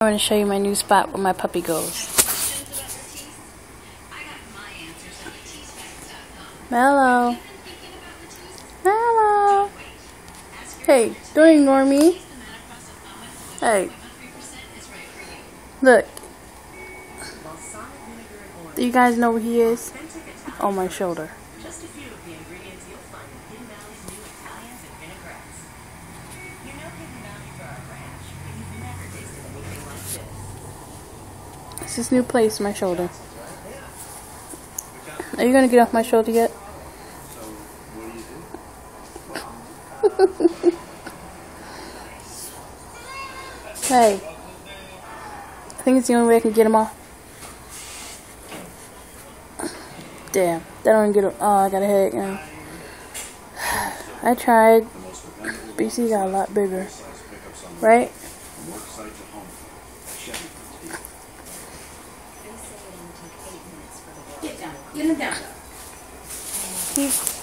I want to show you my new spot where my puppy goes. Mellow. Mellow. Hey, don't ignore me. Hey. Look. Do you guys know where he is? On my shoulder. It's this new place, my shoulder. Are you gonna get off my shoulder yet? hey. I think it's the only way I can get him off. Damn. That don't get him. Oh, I got a headache now. I tried. BC got a lot bigger. Right? Get down. Get him down. He's